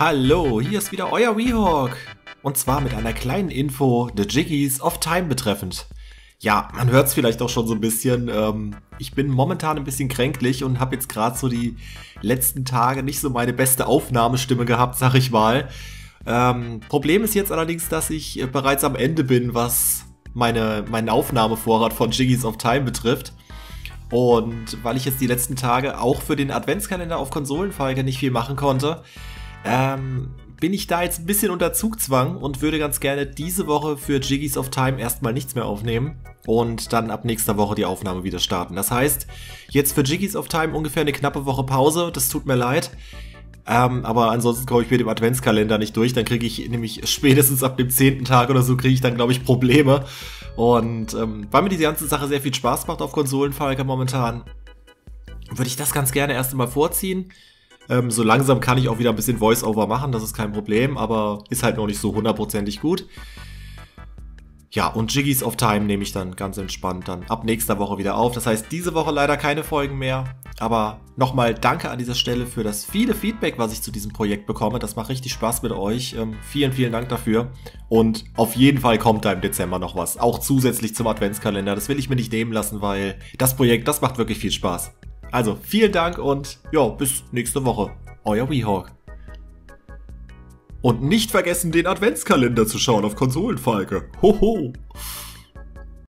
Hallo, hier ist wieder euer Weehawk. Und zwar mit einer kleinen Info The Jiggies of Time betreffend. Ja, man hört es vielleicht auch schon so ein bisschen. Ähm, ich bin momentan ein bisschen kränklich und habe jetzt gerade so die letzten Tage nicht so meine beste Aufnahmestimme gehabt, sag ich mal. Ähm, Problem ist jetzt allerdings, dass ich äh, bereits am Ende bin, was meine, meinen Aufnahmevorrat von Jiggies of Time betrifft. Und weil ich jetzt die letzten Tage auch für den Adventskalender auf Konsolenfalke nicht viel machen konnte, ähm, bin ich da jetzt ein bisschen unter Zugzwang und würde ganz gerne diese Woche für Jiggies of Time erstmal nichts mehr aufnehmen und dann ab nächster Woche die Aufnahme wieder starten. Das heißt, jetzt für Jiggies of Time ungefähr eine knappe Woche Pause, das tut mir leid. Ähm, aber ansonsten komme ich mit dem Adventskalender nicht durch. Dann kriege ich nämlich spätestens ab dem zehnten Tag oder so kriege ich dann, glaube ich, Probleme. Und ähm, weil mir diese ganze Sache sehr viel Spaß macht auf Konsolenfalke momentan, würde ich das ganz gerne erst einmal vorziehen. Ähm, so langsam kann ich auch wieder ein bisschen Voice-Over machen, das ist kein Problem, aber ist halt noch nicht so hundertprozentig gut. Ja, und Jiggies of Time nehme ich dann ganz entspannt dann ab nächster Woche wieder auf. Das heißt, diese Woche leider keine Folgen mehr. Aber nochmal danke an dieser Stelle für das viele Feedback, was ich zu diesem Projekt bekomme. Das macht richtig Spaß mit euch. Ähm, vielen, vielen Dank dafür. Und auf jeden Fall kommt da im Dezember noch was. Auch zusätzlich zum Adventskalender. Das will ich mir nicht nehmen lassen, weil das Projekt, das macht wirklich viel Spaß. Also vielen Dank und ja, bis nächste Woche. Euer Weehawk. Und nicht vergessen, den Adventskalender zu schauen auf Konsolenfalke. Hoho!